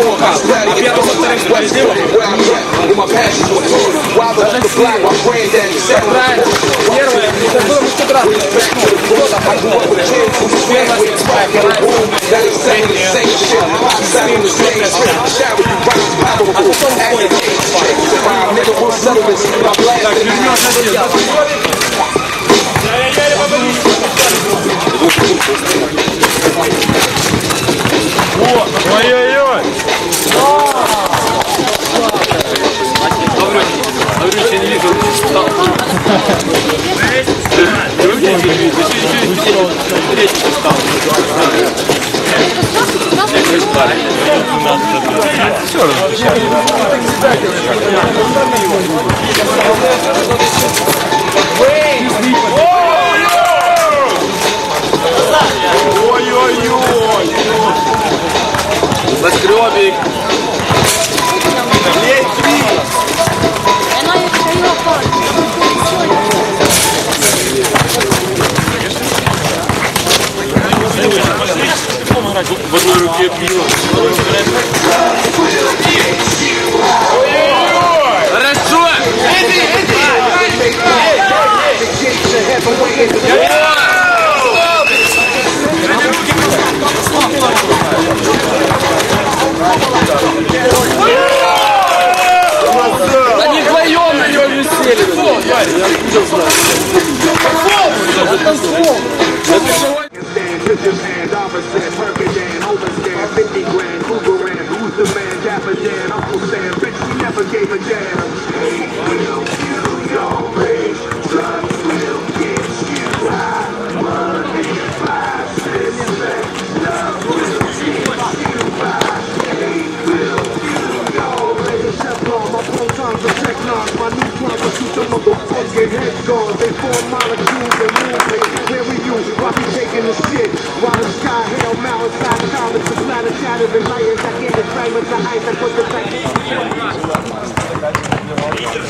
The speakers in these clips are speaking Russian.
born, my strategy is going west, where I'm at, with my passion for food. While the the black, my granddaddy said, Первое, это было бы 100 раз. I grew up with a kid who was fed with his back in the room. That is saying the same shit. I'm saying the same shit. Shower you rhymes powerful. Acting survive, nigga, we'll settle this. My blast Ой-ой-ой! Ой-ой-ой! Заскребик. And В одной руке пиво. Хорошо. Они вдвоем на него висели. Stand, put your hand, opposite, overstand, 50 grand, Uber and who's the man, Dapper Dan, Uncle Sam, bitch, we never gave a damn. The planet, shattered, and lighters, I gave the diamonds, the ice, I put the back.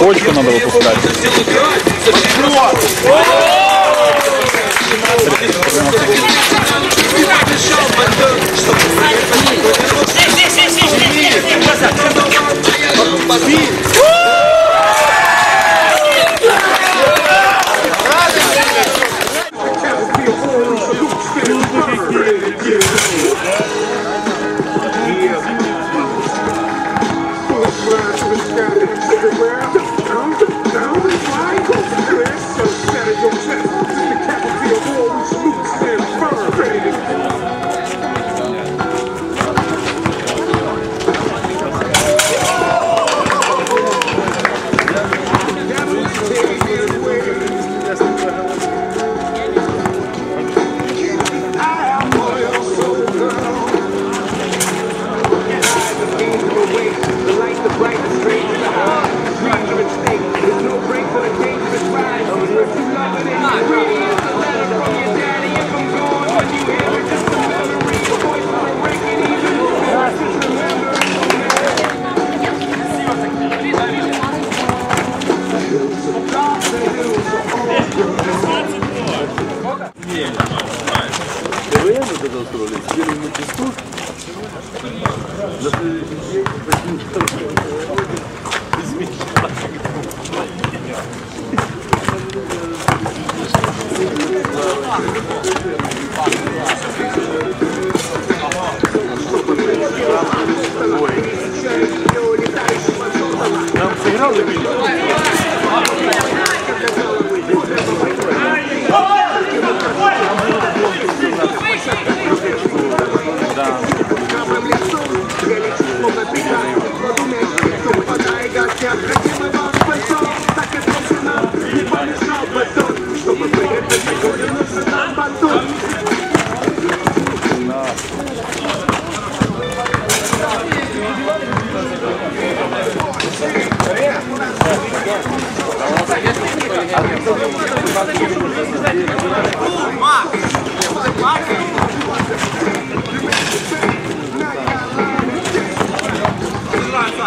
Почку надо выпускать. Everywhere. КВН вот это устроили, сидели мы песку, на следующий день Hallelujah.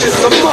busting my